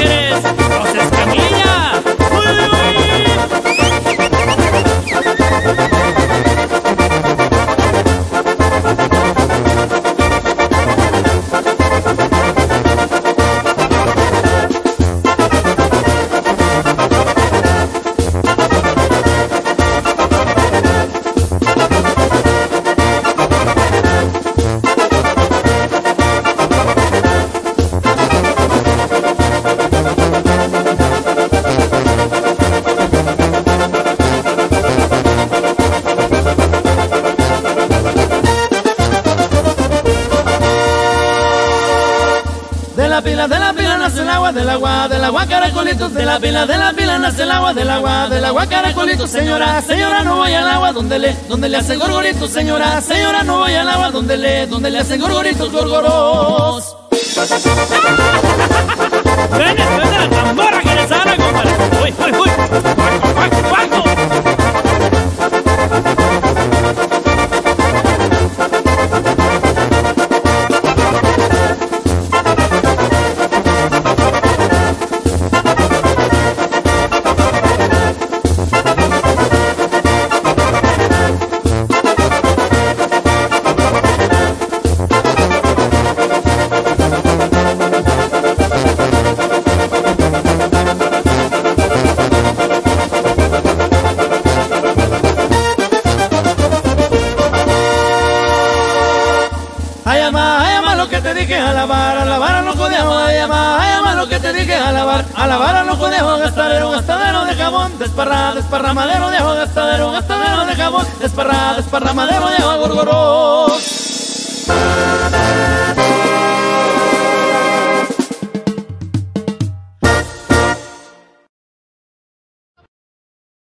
querer. Nace el agua, del agua, del agua, caracolitos, de la pila, de la pila nace el agua, del agua, del agua, caracolitos, señora, señora, no vaya al agua, donde le, donde le hace gorgoritos, señora, señora, no vaya al agua, donde le, donde le hace gorgoritos, gorgoros. Suena la tambora Ay, ama, ay, ama lo que te dije, a lavar, a los conejos, ay, ama, ay, ama lo que te dije, a lavar, a los conejos, gastadero, gastadero de jabón, desparra, desparramadero de agua, gastadero, gastadero de jabón, desparra, desparramadero de agua, gorgoros.